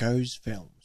Goes Film.